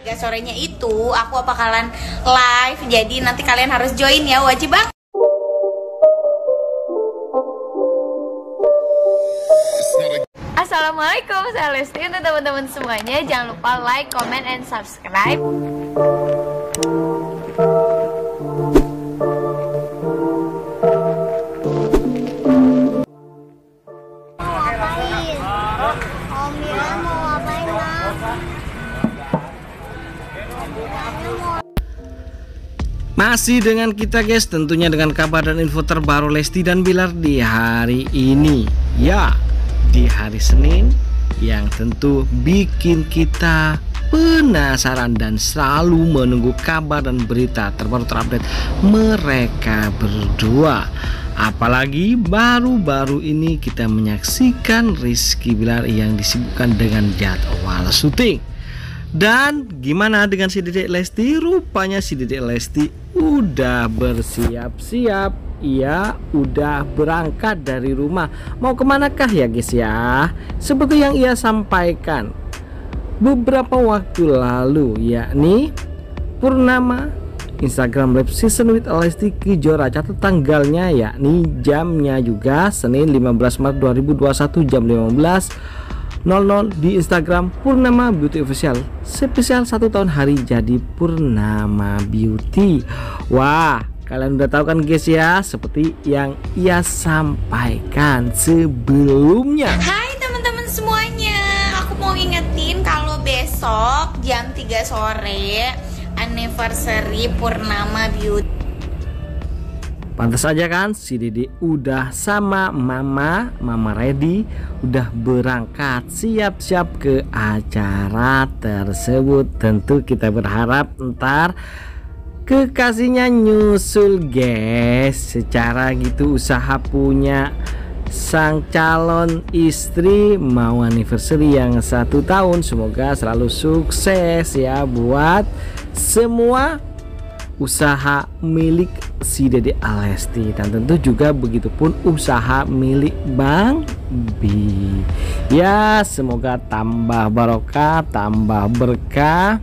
Tiga sorenya itu aku bakalan live jadi nanti kalian harus join ya wajib banget. Assalamualaikum, saya Lesti untuk teman-teman semuanya Jangan lupa like, comment, and subscribe Masih dengan kita guys. Tentunya dengan kabar dan info terbaru Lesti dan Bilar di hari ini. Ya di hari Senin yang tentu bikin kita penasaran dan selalu menunggu kabar dan berita terbaru terupdate mereka berdua. Apalagi baru-baru ini kita menyaksikan Rizky Bilar yang disibukkan dengan jadwal syuting. Dan gimana dengan si Dedek Lesti? Rupanya si Dedek Lesti udah bersiap-siap. Ia udah berangkat dari rumah. Mau ke manakah ya guys ya? Seperti yang ia sampaikan Beberapa waktu lalu yakni Purnama Instagram Live Season with Lesti Kejora. Catat tanggalnya yakni jamnya juga Senin 15 Maret 2021 jam 15 00 di Instagram Purnama Beauty Official. Spesial satu tahun hari jadi Purnama Beauty. Wah kalian udah tahu kan guys ya seperti yang ia sampaikan sebelumnya. Hai teman-teman semuanya, aku mau ingetin kalau besok jam 3 sore anniversary Purnama Beauty. Pantas aja kan si Dede udah sama mama, mama ready udah berangkat siap-siap ke acara tersebut. Tentu kita berharap ntar kekasihnya nyusul guys. Secara gitu usaha punya sang calon istri mau anniversary yang satu tahun semoga selalu sukses ya buat semua usaha milik si Dede Alesti. Dan tentu juga begitupun usaha milik Bang Bi ya semoga tambah barokah tambah berkah.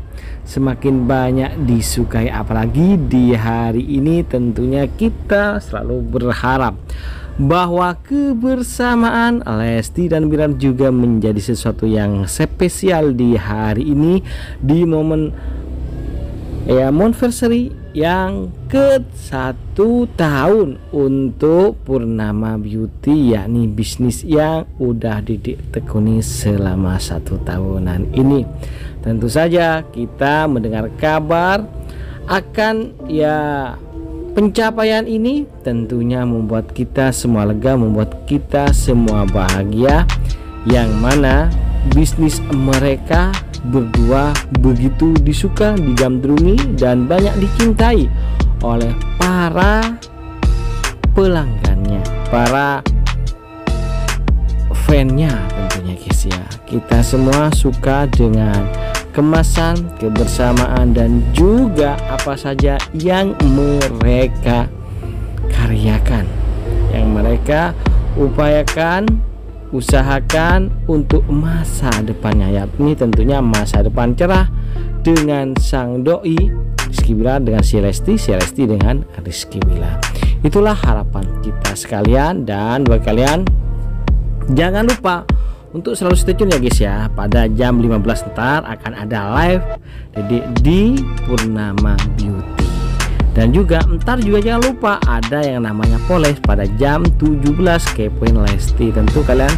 Semakin banyak disukai apalagi di hari ini tentunya kita selalu berharap bahwa kebersamaan Lesti dan Bilar juga menjadi sesuatu yang spesial di hari ini di momen ya anniversary yang ke satu tahun untuk Purnama Beauty yakni bisnis yang udah ditekuni selama satu tahunan ini. Tentu saja kita mendengar kabar akan ya pencapaian ini tentunya membuat kita semua lega membuat kita semua bahagia. Yang mana bisnis mereka berdua begitu disuka, digandrungi dan banyak dicintai oleh para pelanggannya, para fannya tentunya guys ya. Kita semua suka dengan kemasan, kebersamaan dan juga apa saja yang mereka karyakan, yang mereka upayakan usahakan untuk masa depannya yakni tentunya masa depan cerah dengan sang doi Rizky Bila dengan si Lesti, si Lesti dengan Rizky Bila itulah harapan kita sekalian dan buat kalian jangan lupa untuk selalu stay tune ya guys ya. Pada jam 15 ntar akan ada live jadi di Purnama Beauty dan juga ntar juga jangan lupa ada yang namanya Poles pada jam 17 kepoin Lesti. Tentu kalian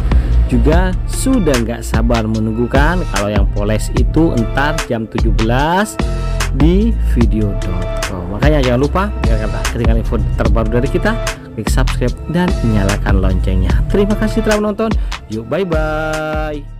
juga sudah nggak sabar menunggukan kalau yang Poles itu entar jam 17 di video.com makanya jangan lupa ketika info terbaru dari kita klik subscribe dan nyalakan loncengnya. Terima kasih telah menonton. Yuk bye bye